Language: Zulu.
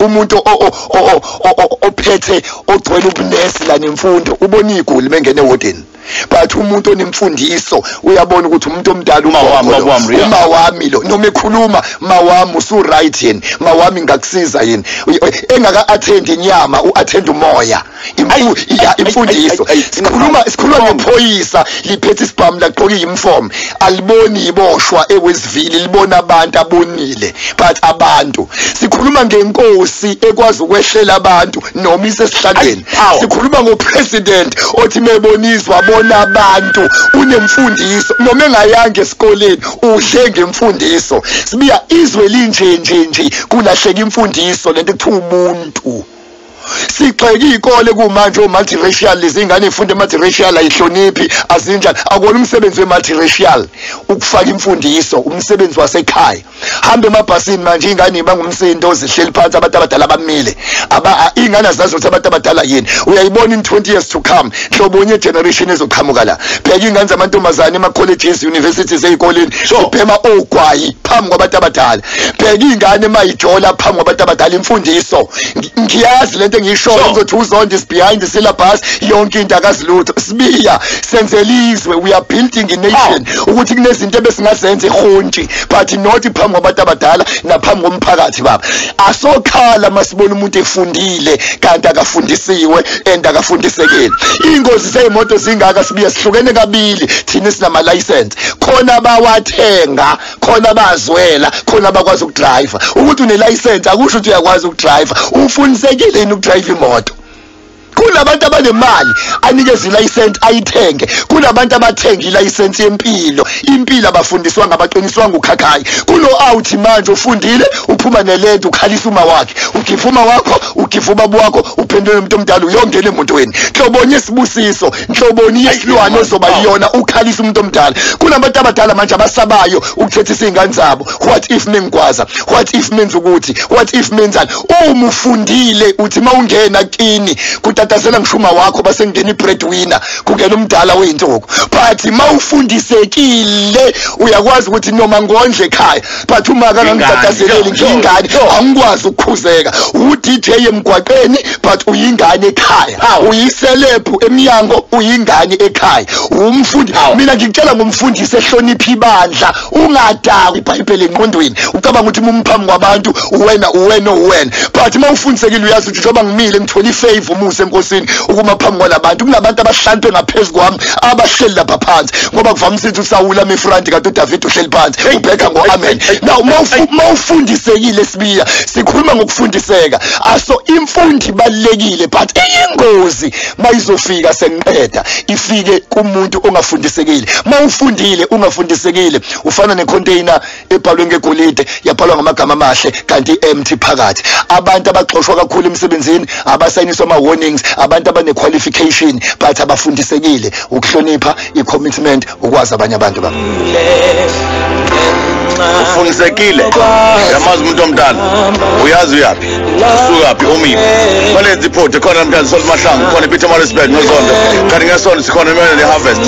umuntu ophethe ogcwele ubunesi la nemfundo ubona iguli bengene wodeni. But umuntu onemfundiso uyabona ukuthi umuntu omdala uma wami lo. Noma ekhuluma ma wami usu right yini ma wami ngakusiza yini engaka attend inyama u attend umoya. Imfu- ya, imfundiso. sikhuluma sikhuluma ngephoyisa. Liphethe isibhamu laqoka iyuniform aliboni iboshwa ewesivili libona abantu abonile but abantu. Sikhuluma ngenkosi. Ekwazi ukwehlela abantu noma isesihlalweni Ay, awu. sikhuluma ngopresident othi meboniswa abona abantu unemfundiso. Noma engayanga esikoleni udle ngemfundiso sibiya izwe linje nje nje kulahleka imfundiso lento ekuthiwa umuntu. Sigxeke iy'kole kumanje o-multiracial lezi ingane ey'funda e-multiracial ayihloniphi azinjani? Akona umsebenzi we-multiracial ukufaka imfundiso umsebenzi wasekhaya. Hambe emabhasini manje iy'ngane ibangumsindo zihleli phansi abantu abadala bamile. Iy'ngane azazi ukuthi abantu abadala yini. Uyayibona in 20 years to come hlobonye generation ezoqhamuka la. Bheka iy'ngane zamantombazane ema-colleges universities ey'koleni zibhema ogwayi phambi kwabantu abadala. Bheka iy'ngane emayijola phambi kwabantu abadala imfundiso. Ngi- ngiyazi lento engiyishoyo Sure. ngizothi uzonde is behind the syllabus yonke into akazilutho sibiya senzela izwe we are building a nation. Ukuthi kunezinto ebesingazenza ehontshi but not phambi kwabantu abadala naphambi komphakathi baba asokhala masibona umuntu efundile kanti akafundisiwe and akafundisekile iy'ngozi zey'moto zingaka sibiya sihlukene kabili thina sinama-license khona bawathenga khona bazwela khona bakwazi ukudrayiva ukuthi une-license akusho ukuthi uyakwazi ukudrayiva ufunisekile drive him kunabantu abanemali anikeze ilayisensi ayithenge. Kunabantu abathenga ilayisensi yempilo. Impilo abafundiswa ngabaqiniswanga ukhakhayi. Kulo out manje ufundile uphuma nelento ukhalisa uma wakhe ugifa uma wakho ugifa ubaba wakho uphendule umuntu omdala uyongena emotweni. Hlobonye isibusiso hlobonye isilwane ozoba yiyona ukhalisa umuntu omdala. Kunabantu abadala manje abasabayo ukuthethisa iy'ngane zabo. What if mengikwaza what if menza ukuthi? What if menzani? Uma ufundile uthi ma ungena kini kutatazela ngishuma wakho base ngena i-breadwinner kungena umdala wey'nsuku but ma ufundisekile uyakwazi ukuthi noma ngondle ekhaya but uma kangangitatazeli Ingane, sure, ngiyingane sure. angikwazi ukukhuzeka. U-dj emgwaqeni but uyingane ekhaya. Hawu. uyiselebhu emnyango uyingane ekhaya. Umfundi Hawu. mina ngikutshela ngumfundisi ehlonipha ibandla. Ungadakwa ibhayibheli engqondweni. Ucabanga ukuthi uma umphambi kwabantu uwena uwena uwena. But uma ufundisekile uyazi ukuthi njengoba ngimile ngithola ifavor umusa enkosini ukuma phambi kwalabantu. Kunabantu abahlantwe ngaphezu kwami abahleli lapha phansi. Ngoba kuvamise ukuthi usawula mefranti kanti udavid uhleli phansi. Ubheka ngo-amen now ma ufu- ma ufundisekile sibiya sikhuluma ngokufundiseka. Aso imfundo ibalulekile but iyingozi ma izofika sengiqeda ifike kumuntu ongafundisekile. Ma ufundile ungafundisekile. Ufana necontainer ebhalwe ngegolide yabhalwa ngamagama amahle kanti empty phakathi. Abantu abaxoshwa kakhulu emsebenzini abasayiniswa ama-warnings abantu abane-qualification but abafundisekile. Ukuhlonipha i-commitment ukwazi abanye abantu babo ufunisekile yamazi umuntu omdala uyazi uyaphi? Usukaphi? Umile balenza iphuthe khona namhlanje solimahlangu khona epeter marisburg nozondo. Kanti ngesonto sikhona emele ne-harvest